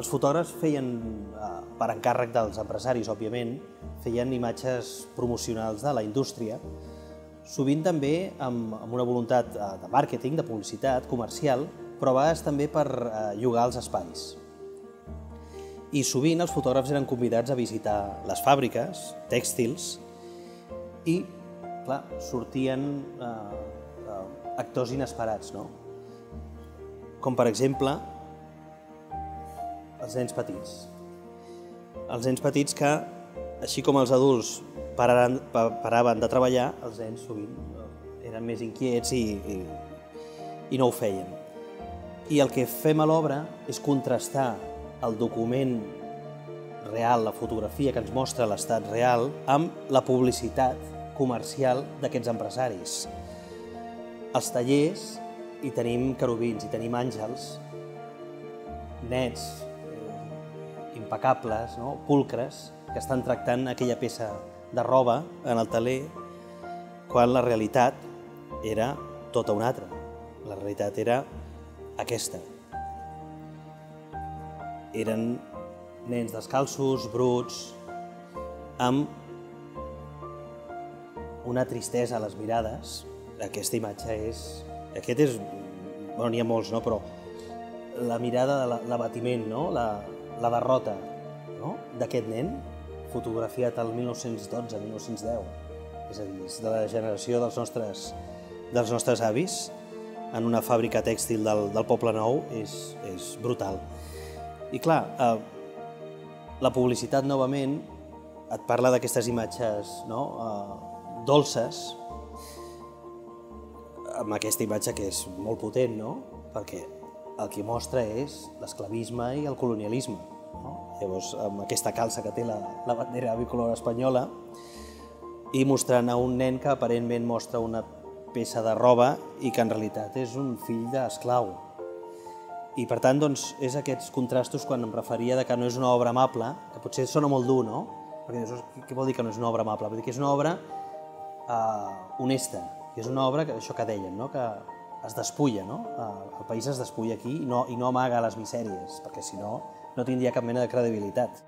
els fotògrafs feien, eh, per encàrrec dels empresaris, òbviament, feien imatges promocionals de la indústria, sovint també amb, amb una voluntat eh, de màrqueting, de publicitat, comercial, però a vegades també per eh, llogar els espais. I sovint els fotògrafs eren convidats a visitar les fàbriques, tèxtils, i, clar, sortien eh, actors inesperats, no? Com, per exemple, els nens petits. Els nens petits que, així com els adults pararan, paraven de treballar, els nens sovint eh, eren més inquiets i, i, i no ho feien. I el que fem a l'obra és contrastar el document real, la fotografia que ens mostra l'estat real, amb la publicitat comercial d'aquests empresaris. Als tallers hi tenim querubins, hi tenim àngels, nets, impecables, no? pulcres, que estan tractant aquella peça de roba en el taler, quan la realitat era tota una altra. La realitat era aquesta. Eren nens descalços, bruts, amb una tristesa a les mirades. Aquesta imatge és... Aquest és... Bueno, n'hi ha molts, no? Però la mirada l'abatiment, no? La, la derrota no? d'aquest nen, fotografiat al 1912-1910, és a dir, és de la generació dels nostres, dels nostres avis, en una fàbrica tèxtil del, del Poble Nou, és, és brutal. I clar, eh, la publicitat novament et parla d'aquestes imatges no? eh, dolces, amb aquesta imatge que és molt potent, no? perquè el que mostra és l'esclavisme i el colonialisme. No? Llavors, amb aquesta calça que té la, la bandera bicolor espanyola, i mostrant a un nen que aparentment mostra una peça de roba i que en realitat és un fill d'esclau. I per tant, doncs, és aquests contrastos quan em referia de que no és una obra amable, que potser sona molt dur, no? Perquè dius, què vol dir que no és una obra amable? Vull dir que és una obra eh, honesta, que és una obra, que, això que deien, no? que es despulla, no? El país es despulla aquí i no, i no amaga les misèries, perquè si no, no tindria cap mena de credibilitat.